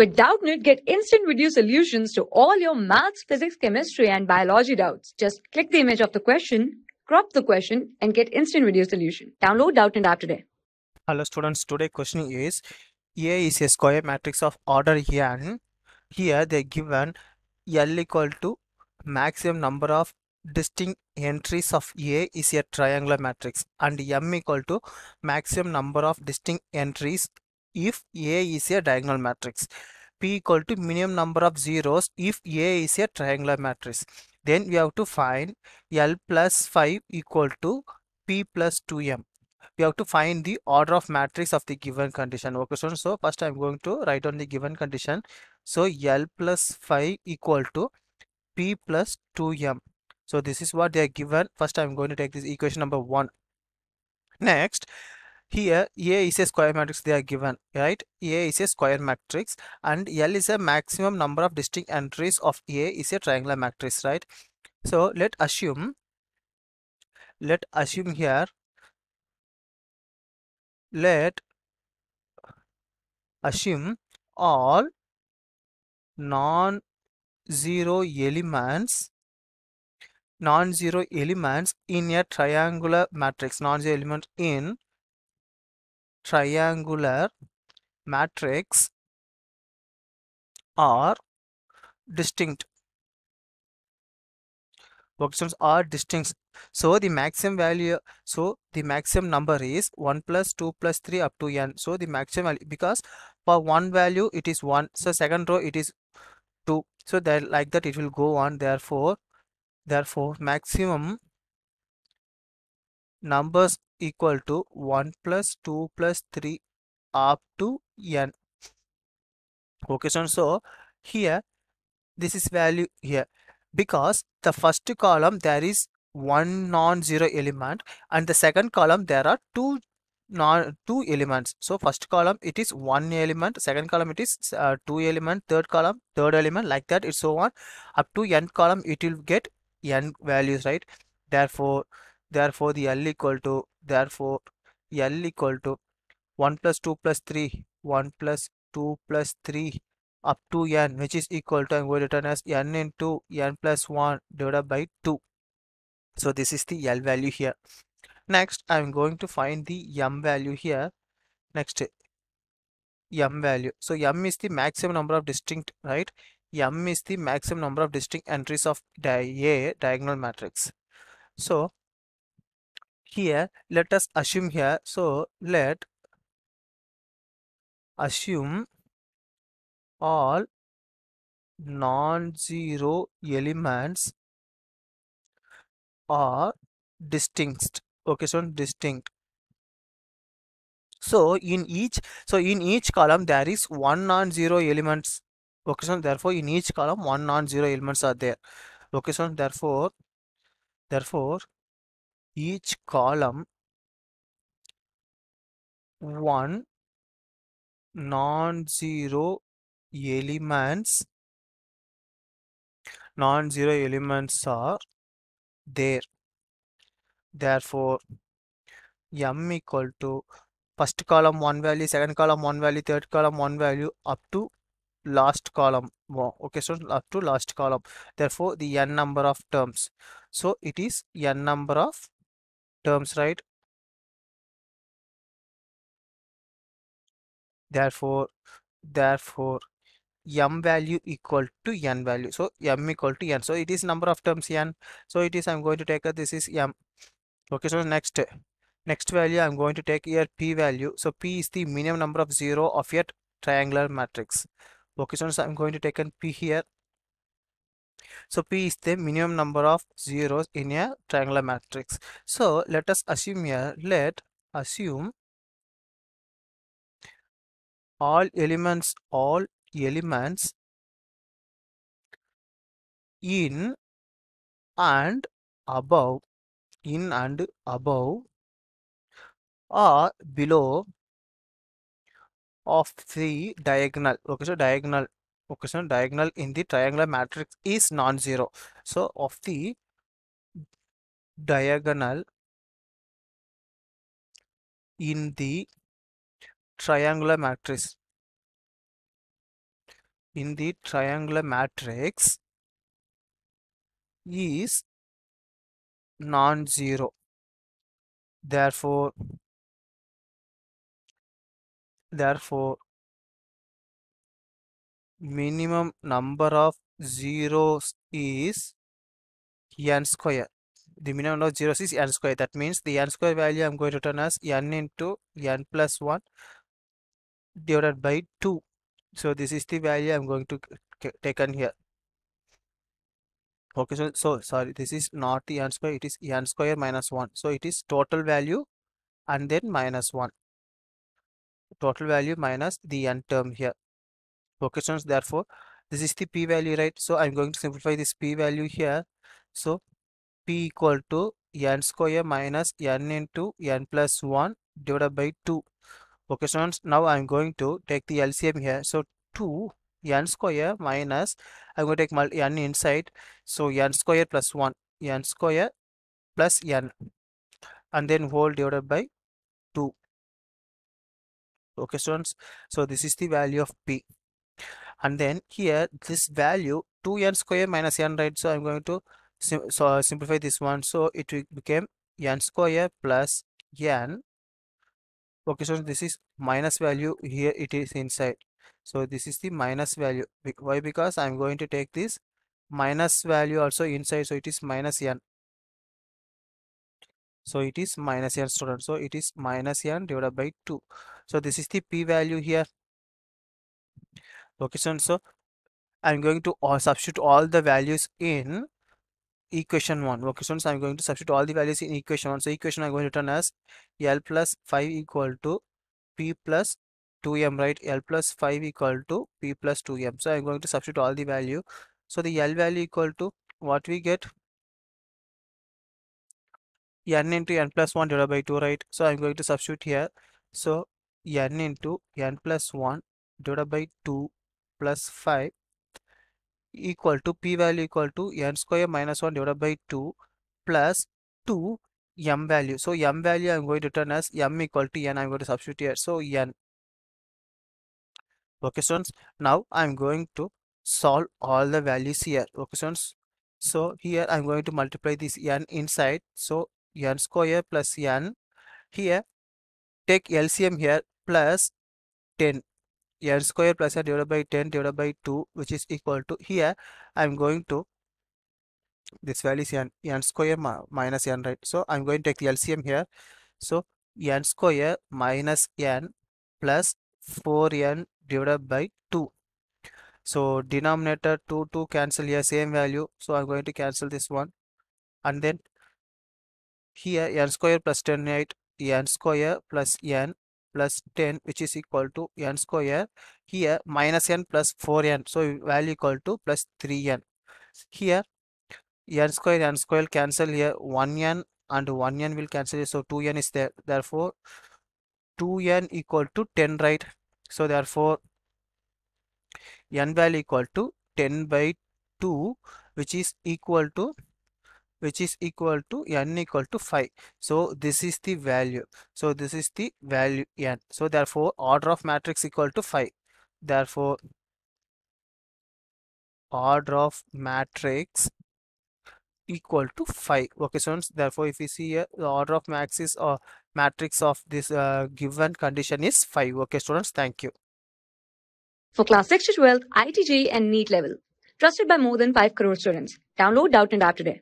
With Doubtnut, get instant video solutions to all your maths, physics, chemistry, and biology doubts. Just click the image of the question, crop the question, and get instant video solution. Download Doubtnut app today. Hello students, today question is A is a square matrix of order n. Here they given L equal to maximum number of distinct entries of A is a triangular matrix and M equal to maximum number of distinct entries if A is a diagonal matrix. P equal to minimum number of zeros if A is a triangular matrix. Then we have to find L plus 5 equal to P plus 2M we have to find the order of matrix of the given condition. Okay so, first i'm going to write on the given condition. So l plus 5 equal to p plus 2m so this is what they are given. First i'm going to take this equation number one. Next here a is a square matrix they are given right? A is a square matrix and l is a maximum number of distinct entries of a is a triangular matrix right? So let assume let assume here let assume all non-zero elements non-zero elements in a triangular matrix non-zero element in triangular matrix are distinct. Functions are distinct. So the maximum value so the maximum number is 1 plus 2 plus 3 up to n. So the maximum value because for one value it is 1 so second row it is 2 so that like that it will go on. Therefore therefore maximum numbers equal to 1 plus 2 plus 3 up to n. Okay so, so here this is value here. Because the first column there is one non-zero element and the second column there are two non two elements. So first column it is one element second column it is uh, two element third column third element like that it's so on. Up to n column it will get n values right? Therefore therefore the l equal to therefore l equal to 1 plus 2 plus 3 1 plus 2 plus 3 up to n which is equal to I'm going to return as n into n plus 1 divided by 2 so this is the L value here. Next I'm going to find the M value here. Next M value. So M is the maximum number of distinct right? M is the maximum number of distinct entries of di A diagonal matrix. So here let us assume here. So let assume all non-zero elements are distinct. Okay so distinct. So in each so in each column there is one non-zero elements. Okay so therefore in each column one non-zero elements are there. Okay so therefore therefore each column one non-zero elements non-zero elements are there. Therefore m equal to first column one value second column one value third column one value up to last column okay so up to last column. Therefore the n number of terms. So it is n number of terms right? Therefore therefore m value equal to n value. So m equal to n. So it is number of terms n. So it is i'm going to take a this is m. Okay so next next value i'm going to take here p value. So p is the minimum number of zero of your triangular matrix. Okay so i'm going to take an p here so p is the minimum number of zeros in a triangular matrix. So let us assume here let assume all elements all elements in and above in and above or below of the diagonal. Okay so diagonal okay so diagonal in the triangular matrix is non-zero. So of the diagonal in the triangular matrix in the triangular matrix is non-zero. Therefore therefore minimum number of zeros is n square. The minimum number of zeros is n square. That means the n square value i'm going to return as n into n plus 1 divided by 2 so this is the value i'm going to take on here. Okay so so sorry this is not the n square it is n square minus 1 so it is total value and then minus 1 total value minus the n term here so therefore this is the p value right? So i'm going to simplify this p value here. So p equal to n square minus n into n plus 1 divided by 2 okay so now i'm going to take the lcm here. So 2 n square minus i'm going to take multi n inside. So n square plus 1 n square plus n and then whole divided by 2 okay students so this is the value of p and then here this value 2n square minus n right? So i'm going to sim so simplify this one. So it became n square plus n. Okay so this is minus value. Here it is inside. So this is the minus value. Why? Because i'm going to take this minus value also inside. So it is minus n. So it is minus n student. So it is minus n divided by 2 so this is the p value here okay so i'm going to uh, substitute all the values in equation 1 okay so i'm going to substitute all the values in equation 1 so equation i'm going to return as l plus 5 equal to p plus 2m right? L plus 5 equal to p plus 2m so i'm going to substitute all the value. So the l value equal to what we get? N into n plus 1 divided by 2 right? So i'm going to substitute here. So n into n plus 1 divided by 2 plus 5 equal to p value equal to n square minus 1 divided by 2 plus 2 m value. So m value i'm going to turn as m equal to n. I'm going to substitute here. So n. Okay students. Now i'm going to solve all the values here. Okay students. So here i'm going to multiply this n inside. So n square plus n. Here take lcm here plus 10 n square plus n divided by 10 divided by 2 which is equal to here i'm going to this value is n, n square minus n right? So i'm going to take the lcm here. So n square minus n plus 4n divided by 2 so denominator 2 2 cancel here same value. So i'm going to cancel this one. And then here n square plus 10 8 n square plus n plus 10 which is equal to n square here minus n plus 4n so value equal to plus 3n here n square n square cancel here. 1n and 1n will cancel so 2n is there. Therefore 2n equal to 10 right? So therefore n value equal to 10 by 2 which is equal to which is equal to n equal to 5 so this is the value. So this is the value n. So therefore order of matrix equal to 5 therefore order of matrix equal to 5 okay so therefore if we see here the order of max is or uh, matrix of this uh, given condition is 5 okay students thank you. For class 6 to 12 IIT JEE and NEET level. Trusted by more than 5 crore students. Download Doubtnut App today